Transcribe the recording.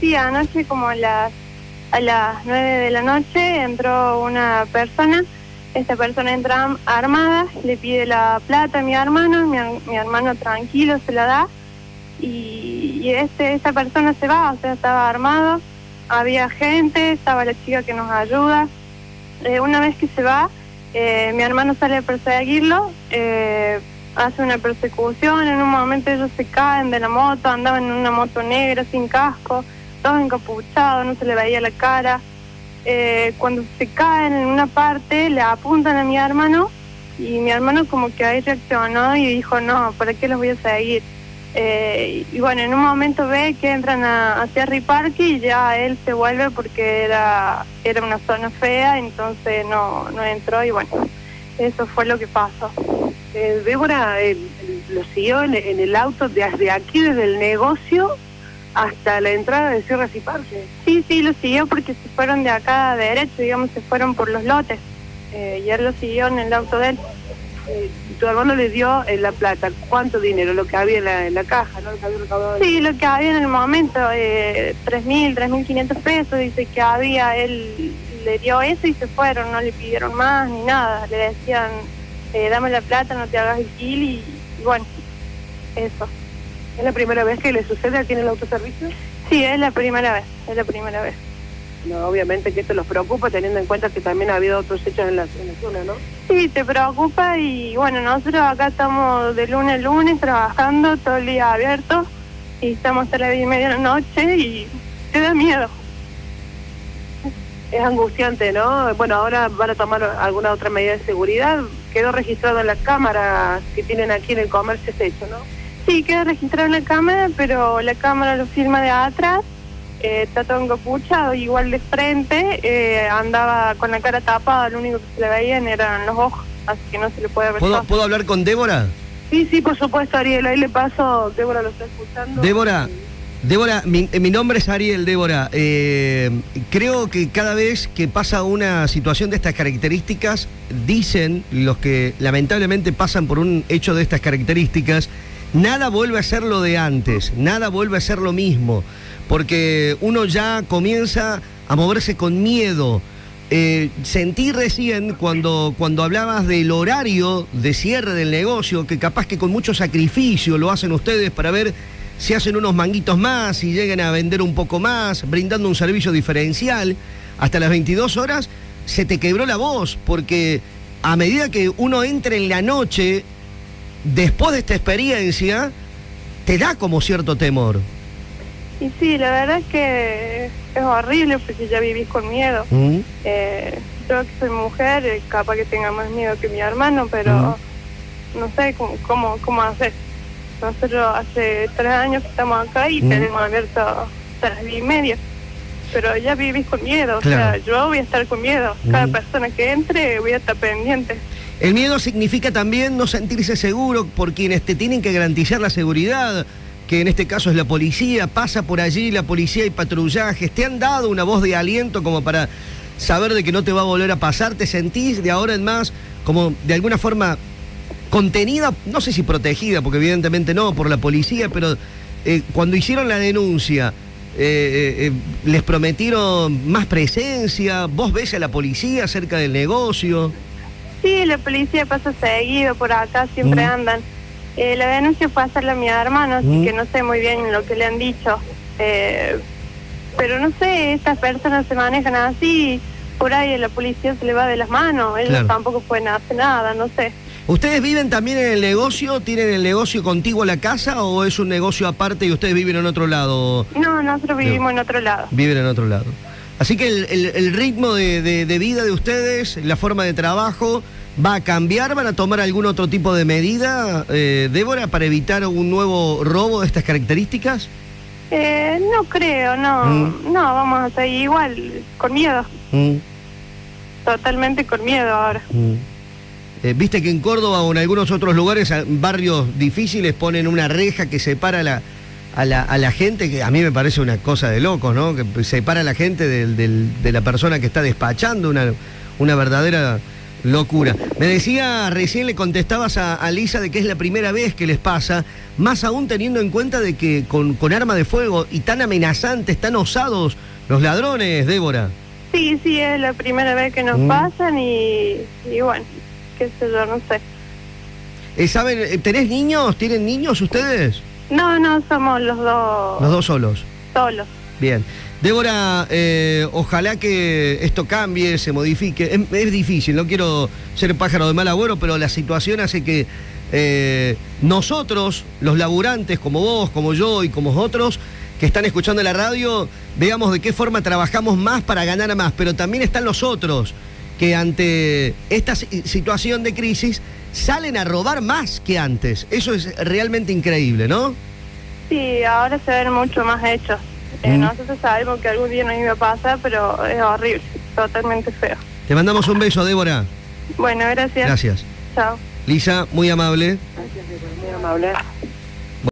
Sí, anoche como a las, a las 9 de la noche entró una persona. Esta persona entra armada, le pide la plata a mi hermano, mi, her- mi hermano tranquilo se la da y, y este esta persona se va, o sea, estaba armado, había gente, estaba la chica que nos ayuda. Eh, una vez que se va, eh, mi hermano sale a perseguirlo, eh, hace una persecución, en un momento ellos se caen de la moto, andaban en una moto negra sin casco, todos encapuchados, no se le veía la cara. Eh, cuando se caen en una parte, le apuntan a mi hermano y mi hermano como que ahí reaccionó y dijo, no, ¿para qué los voy a seguir? Eh, y bueno, en un momento ve que entran a, hacia Riparque y ya él se vuelve porque era, era una zona fea, entonces no, no entró y bueno, eso fue lo que pasó. Eh, Débora eh, lo siguió en, en el auto desde aquí, desde el negocio hasta la entrada de Sierras y Parques. Sí, sí, lo siguió porque se fueron de acá a derecho, digamos, se fueron por los lotes. Eh, y él lo siguió en el auto de él. Eh, tu hermano le dio eh, la plata. ¿Cuánto dinero? Lo que había en la, en la caja, ¿no? Lo que había recaudado. Sí, lo que había en el momento, eh, 3.000, 3.500 pesos, dice que había, él le dio eso y se fueron, no le pidieron más ni nada, le decían, eh, dame la plata, no te hagas el kill y, y bueno, eso. ¿Es la primera vez que le sucede aquí en el autoservicio? Sí, es la primera vez, es la primera vez. No, obviamente que esto los preocupa teniendo en cuenta que también ha habido otros hechos en la, en la zona, ¿no? Sí, te preocupa y bueno, nosotros acá estamos de lunes a lunes trabajando todo el día abierto y estamos hasta las diez y media de la noche y te da miedo. Es angustiante, ¿no? Bueno, ahora van a tomar alguna otra medida de seguridad. Quedó registrado en las cámaras que tienen aquí en el comercio este hecho, ¿no? Sí, queda registrado en la cámara, pero la cámara lo filma de atrás, eh, está todo encapuchado, igual de frente, eh, andaba con la cara tapada, lo único que se le veían eran los ojos, así que no se le puede ver ¿Puedo, todo. ¿Puedo hablar con Débora? Sí, sí, por supuesto, Ariel. Ahí le paso. Débora lo está escuchando. Débora, Débora, mi, mi nombre es Ariel, Débora. Eh, creo que cada vez que pasa una situación de estas características, dicen los que lamentablemente pasan por un hecho de estas características, nada vuelve a ser lo de antes, nada vuelve a ser lo mismo, porque uno ya comienza a moverse con miedo. Eh, sentí recién cuando, cuando hablabas del horario de cierre del negocio, que capaz que con mucho sacrificio lo hacen ustedes para ver si hacen unos manguitos más, si llegan a vender un poco más, brindando un servicio diferencial, hasta las 22 horas, se te quebró la voz, porque a medida que uno entra en la noche, después de esta experiencia, te da como cierto temor. Y sí, la verdad es que es horrible porque ya vivís con miedo. ¿Mm? Eh, yo que soy mujer, eh, capaz que tenga más miedo que mi hermano, pero no sé cómo, cómo, cómo hacer. Nosotros hace tres años que estamos acá y Mm. tenemos abierto hasta las diez y media. Pero ya vivís con miedo, o sea, yo voy a estar con miedo. Cada Mm. persona que entre voy a estar pendiente. El miedo significa también no sentirse seguro por quienes te tienen que garantizar la seguridad, que en este caso es la policía, pasa por allí la policía y patrullajes, te han dado una voz de aliento como para saber de que no te va a volver a pasar, te sentís de ahora en más como de alguna forma contenida, no sé si protegida, porque evidentemente no, por la policía, pero eh, cuando hicieron la denuncia, eh, eh, eh, les prometieron más presencia, vos ves a la policía cerca del negocio. Sí, la policía pasa seguido por acá, siempre Mm. andan. Eh, la denuncia fue hacerla a mi hermano, así Mm. que no sé muy bien lo que le han dicho. Eh, pero no sé, estas personas se manejan así, por ahí a la policía se le va de las manos, ellos Claro. tampoco pueden hacer nada, no sé. ¿Ustedes viven también en el negocio? ¿Tienen el negocio contiguo a la casa o es un negocio aparte y ustedes viven en otro lado? No, nosotros vivimos en otro lado. Viven en otro lado. Así que el, el- el ritmo de, de- de vida de ustedes, la forma de trabajo, ¿va a cambiar? ¿Van a tomar algún otro tipo de medida, eh, Débora, para evitar un nuevo robo de estas características? Eh, no creo, no, Mm. no, vamos a seguir igual, con miedo, Mm, totalmente con miedo ahora. mm. Eh, Viste que en Córdoba o en algunos otros lugares, barrios difíciles, ponen una reja que separa la, a, la, a la gente, que a mí me parece una cosa de locos, ¿no? Que separa a la gente del- del- de la persona que está despachando, una, una verdadera Locura. Me decía, recién le contestabas a, a Lisa de que es la primera vez que les pasa, más aún teniendo en cuenta de que con, con arma de fuego y tan amenazantes, tan osados los ladrones, Débora. Sí, sí, es la primera vez que nos Mm. pasan y, y bueno, qué sé yo, no sé. Eh, ¿Saben, eh, tenés niños? ¿Tienen niños ustedes? No, no, somos los dos Los dos solos. solos. Bien. Débora, eh, ojalá que esto cambie, se modifique. Es, es difícil, no quiero ser pájaro de mal agüero, pero la situación hace que eh, nosotros, los laburantes, como vos, como yo y como otros, que están escuchando la radio, veamos de qué forma trabajamos más para ganar más. Pero también están los otros que ante esta si- situación de crisis salen a robar más que antes. Eso es realmente increíble, ¿no? Sí, ahora se ven mucho más hechos. Eh, Mm. Nosotros sabemos que algún día nos iba a pasar, pero es horrible, totalmente feo. Te mandamos un beso, Débora. Bueno, gracias. Gracias. Chao. Lisa, muy amable. Muy amable.